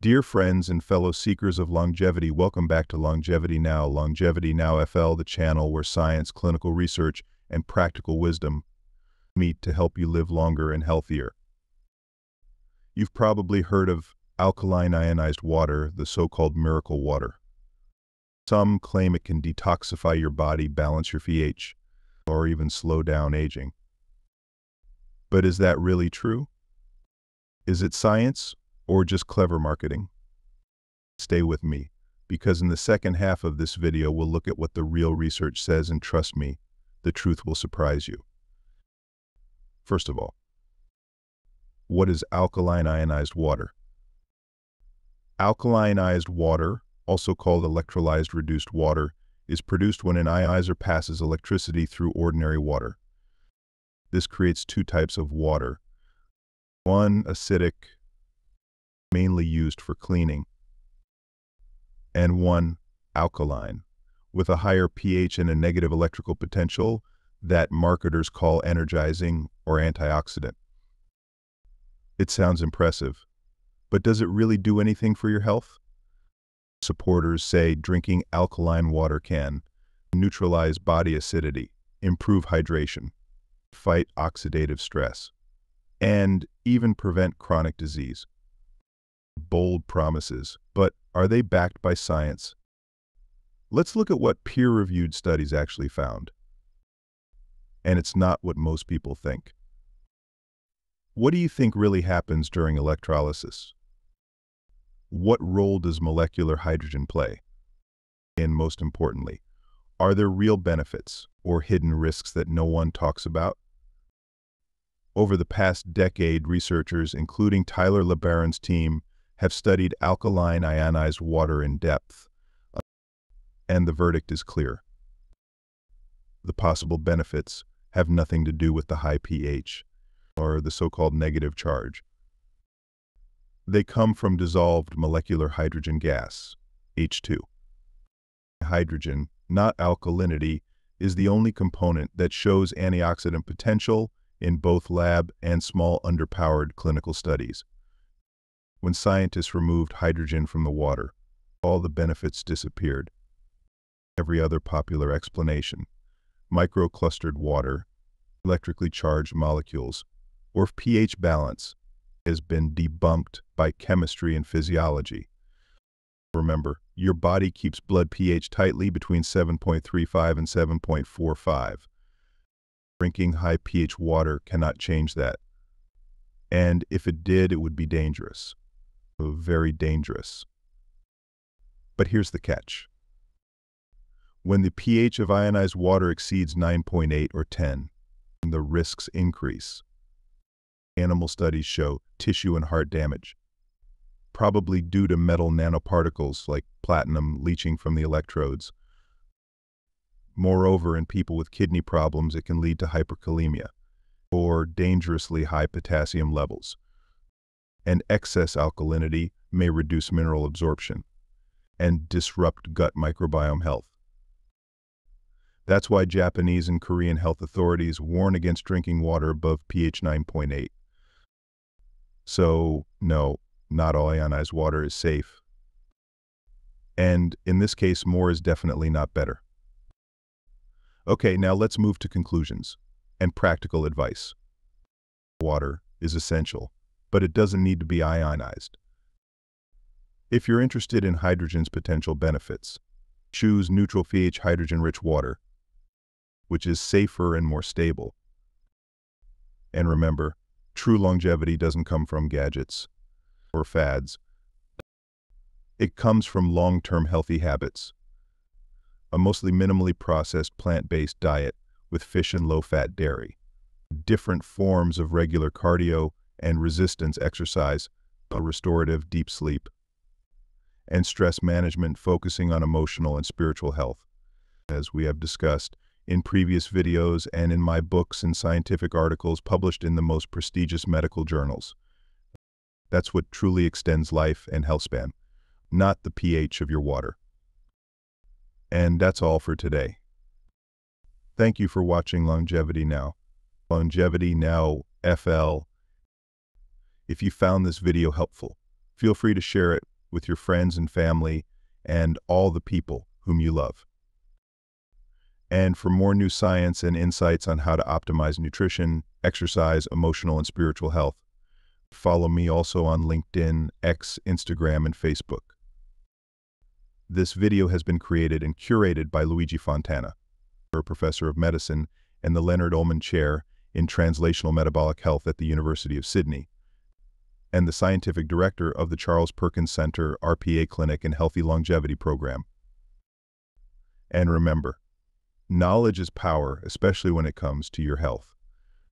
Dear friends and fellow seekers of longevity, welcome back to Longevity Now. Longevity Now FL, the channel where science, clinical research, and practical wisdom meet to help you live longer and healthier. You've probably heard of alkaline ionized water, the so-called miracle water. Some claim it can detoxify your body, balance your pH, or even slow down aging. But is that really true? Is it science or just clever marketing? Stay with me, because in the second half of this video we'll look at what the real research says and trust me, the truth will surprise you. First of all, what is alkaline ionized water? Alkalinized water, also called electrolyzed reduced water, is produced when an ionizer passes electricity through ordinary water. This creates two types of water. One, acidic, mainly used for cleaning, and one, alkaline, with a higher pH and a negative electrical potential that marketers call energizing or antioxidant. It sounds impressive, but does it really do anything for your health? Supporters say drinking alkaline water can neutralize body acidity, improve hydration, fight oxidative stress, and even prevent chronic disease. Bold promises, but are they backed by science? Let's look at what peer-reviewed studies actually found. And it's not what most people think. What do you think really happens during electrolysis? What role does molecular hydrogen play? And most importantly, are there real benefits or hidden risks that no one talks about? Over the past decade, researchers, including Tyler LeBaron's team, have studied alkaline ionized water in depth, um, and the verdict is clear. The possible benefits have nothing to do with the high pH, or the so-called negative charge. They come from dissolved molecular hydrogen gas, H2. Hydrogen, not alkalinity, is the only component that shows antioxidant potential in both lab and small underpowered clinical studies. When scientists removed hydrogen from the water, all the benefits disappeared. Every other popular explanation, microclustered water, electrically charged molecules, or pH balance, has been debunked by chemistry and physiology. Remember, your body keeps blood pH tightly between 7.35 and 7.45. Drinking high pH water cannot change that. And if it did, it would be dangerous. Very dangerous. But here's the catch. When the pH of ionized water exceeds 9.8 or 10, the risks increase. Animal studies show tissue and heart damage, probably due to metal nanoparticles like platinum leaching from the electrodes, Moreover, in people with kidney problems, it can lead to hyperkalemia or dangerously high potassium levels. And excess alkalinity may reduce mineral absorption and disrupt gut microbiome health. That's why Japanese and Korean health authorities warn against drinking water above pH 9.8. So, no, not all ionized water is safe. And in this case, more is definitely not better. Okay, now let's move to conclusions and practical advice. Water is essential, but it doesn't need to be ionized. If you're interested in hydrogen's potential benefits, choose neutral pH hydrogen-rich water, which is safer and more stable. And remember, true longevity doesn't come from gadgets or fads. It comes from long-term healthy habits a mostly minimally processed plant-based diet with fish and low-fat dairy, different forms of regular cardio and resistance exercise, a restorative deep sleep, and stress management focusing on emotional and spiritual health. As we have discussed in previous videos and in my books and scientific articles published in the most prestigious medical journals. That's what truly extends life and health span, not the pH of your water. And that's all for today. Thank you for watching Longevity Now. Longevity Now FL. If you found this video helpful, Feel free to share it with your friends and family and all the people whom you love. And for more new science and insights on how to optimize nutrition, exercise, emotional and spiritual health, follow me also on LinkedIn, X, Instagram, and Facebook. This video has been created and curated by Luigi Fontana, a professor of medicine and the Leonard Ullmann Chair in Translational Metabolic Health at the University of Sydney, and the scientific director of the Charles Perkins Center RPA Clinic and Healthy Longevity Program. And remember, knowledge is power, especially when it comes to your health.